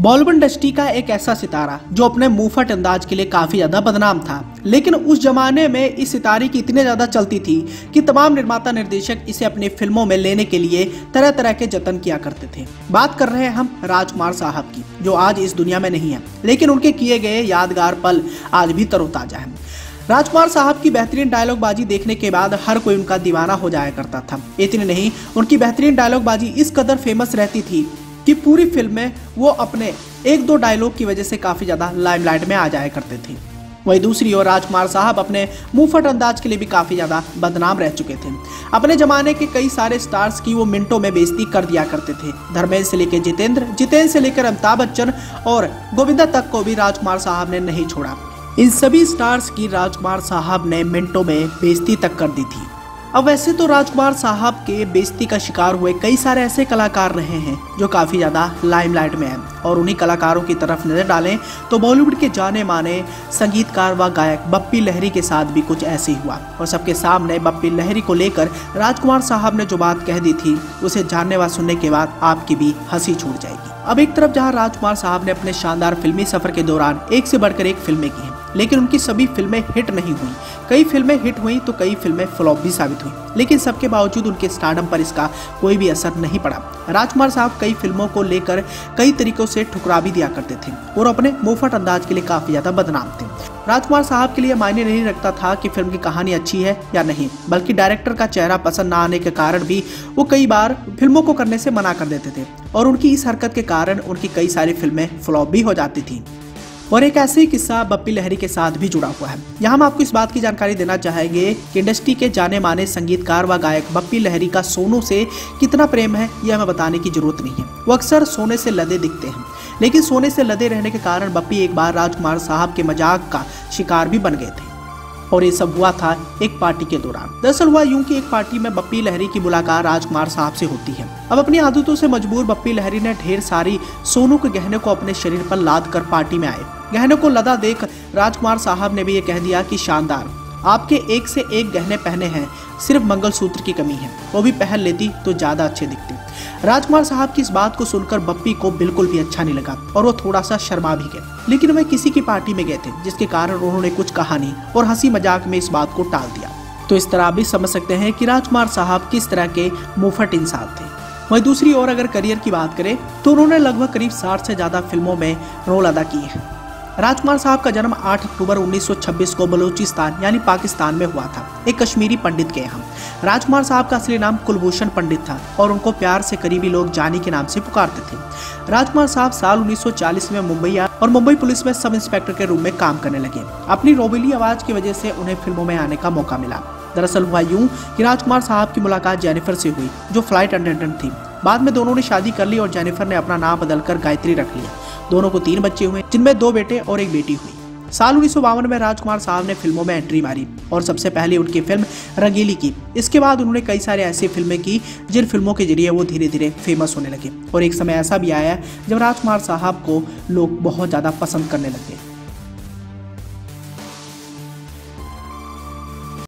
Bollywood industry का एक ऐसा सितारा, जो अपने मुंहफट अंदाज के लिए काफ़ी ज़्यादा बदनाम था। लेकिन उस जमाने में इस सितारे की इतने ज़्यादा चलती थी कि तमाम निर्माता निर्देशक इसे अपनी फ़िल्मों में लेने के लिए तरह तरह के जतन किया करते थे। बात कर रहे हैं हम राजकुमार साहब की, जो आज इस दुनिया में नहीं है, लेकिन उनके किए गए यादगार पल आज भी तरोताजा है। राजकुमार साहब की बेहतरीन डायलॉग बाजी देखने के बाद हर कोई उनका दीवाना हो जाया करता था। इतने नहीं, उनकी बेहतरीन डायलॉगबाजी इस कदर फ़ेमस रहती थी कि पूरी फ़िल्म में वो अपने एक दो डायलॉग की वजह से काफ़ी ज़्यादा लाइमलाइट में आ जाया करते थे। वहीं दूसरी ओर राजकुमार साहब अपने मुंहफट अंदाज के लिए भी काफ़ी ज़्यादा बदनाम रह चुके थे। अपने जमाने के कई सारे स्टार्स की वो मिनटों में बेइज्जती कर दिया करते थे। धर्मेंद्र से लेकर जितेंद्र जितेंद्र से लेकर अमिताभ बच्चन और गोविंदा तक को भी राजकुमार साहब ने नहीं छोड़ा। इन सभी स्टार्स की राजकुमार साहब ने मिनटों में बेइज्जती तक कर दी थी। अब वैसे तो राजकुमार साहब के बेइज्जती का शिकार हुए कई सारे ऐसे कलाकार रहे हैं जो काफ़ी ज़्यादा लाइमलाइट में हैं। और उन्हीं कलाकारों की तरफ़ नज़र डालें तो बॉलीवुड के जाने माने संगीतकार व गायक बप्पी लहरी के साथ भी कुछ ऐसे हुआ। और सबके सामने बप्पी लहरी को लेकर राजकुमार साहब ने जो बात कह दी थी, उसे जानने व सुनने के बाद आपकी भी हँसी छूट जाएगी। अब एक तरफ़ जहाँ राजकुमार साहब ने अपने शानदार फिल्मी सफ़र के दौरान एक से बढ़कर एक फ़िल्में की लेकिन उनकी सभी फ़िल्में हिट नहीं हुई। कई फ़िल्में हिट हुई तो कई फ़िल्में फ्लॉप भी साबित हुई। लेकिन सबके बावजूद उनके स्टार्डम पर इसका कोई भी असर नहीं पड़ा। राजकुमार साहब कई फ़िल्मों को लेकर कई तरीकों से ठुकरा भी दिया करते थे और अपने मुफट अंदाज के लिए काफ़ी ज़्यादा बदनाम थे। राजकुमार साहब के लिए मायने नहीं रखता था कि फ़िल्म की कहानी अच्छी है या नहीं, बल्कि डायरेक्टर का चेहरा पसंद न आने के कारण भी वो कई बार फ़िल्मों को करने से मना कर देते थे और उनकी इस हरकत के कारण उनकी कई सारी फ़िल्में फ्लॉप भी हो जाती थी। और एक ऐसे ही किस्सा बप्पी लहरी के साथ भी जुड़ा हुआ है। यहाँ हम आपको इस बात की जानकारी देना चाहेंगे कि इंडस्ट्री के जाने माने संगीतकार व गायक बप्पी लहरी का सोनू से कितना प्रेम है, यह हमें बताने की ज़रूरत नहीं है। वो अक्सर सोने से लदे दिखते हैं, लेकिन सोने से लदे रहने के कारण बप्पी एक बार राजकुमार साहब के मज़ाक का शिकार भी बन गए थे। और ये सब हुआ था एक पार्टी के दौरान। दरअसल हुआ यूँ कि एक पार्टी में बप्पी लहरी की मुलाकात राजकुमार साहब से होती है। अब अपनी आदतों से मजबूर बप्पी लहरी ने ढेर सारी सोनू के गहने को अपने शरीर पर लाद कर पार्टी में आए। गहने को लदा देख राजकुमार साहब ने भी ये कह दिया कि शानदार, आपके एक से एक गहने पहने हैं, सिर्फ़ मंगलसूत्र की कमी है। वो भी पहन लेती तो ज़्यादा अच्छे दिखते। राजकुमार साहब की इस बात को सुनकर बप्पी को बिल्कुल भी अच्छा नहीं लगा और वो थोड़ा सा शर्मा भी गए। लेकिन वे किसी की पार्टी में गए थे, जिसके कारण उन्होंने कुछ कहा नहीं और हँसी मज़ाक में इस बात को टाल दिया। तो इस तरह आप भी समझ सकते हैं कि राजकुमार साहब किस तरह के मुफट इंसान थे। वहीं दूसरी ओर अगर करियर की बात करें तो उन्होंने लगभग करीब साठ से ज़्यादा फ़िल्मों में रोल अदा किए हैं। राजकुमार साहब का जन्म 8 अक्टूबर 1926 को बलूचिस्तान, यानी पाकिस्तान में हुआ था, एक कश्मीरी पंडित के यहाँ। राजकुमार साहब का असली नाम कुलभूषण पंडित था और उनको प्यार से करीबी लोग जानी के नाम से पुकारते थे। राजकुमार साहब साल 1940 में मुंबई आए और मुंबई पुलिस में सब इंस्पेक्टर के रूप में काम करने लगे। अपनी रोबेली आवाज़ की वजह से उन्हें फ़िल्मों में आने का मौका मिला। दरअसल हुआ यूँ कि राजकुमार साहब की मुलाकात जेनिफर से हुई, जो फ़्लाइट अटेंडेंट थी। बाद में दोनों ने शादी कर ली और जेनिफर ने अपना नाम बदलकर गायत्री रख लिया। दोनों को तीन बच्चे हुए, जिनमें दो बेटे और एक बेटी हुई। साल उन्नीस सौ बावन में राजकुमार साहब ने फ़िल्मों में एंट्री मारी और सबसे पहले उनकी फ़िल्म रंगीली की। इसके बाद उन्होंने कई सारे ऐसी फ़िल्में की, जिन फ़िल्मों के ज़रिए वो धीरे धीरे फ़ेमस होने लगे। और एक समय ऐसा भी आया जब राजकुमार साहब को लोग बहुत ज़्यादा पसंद करने लगे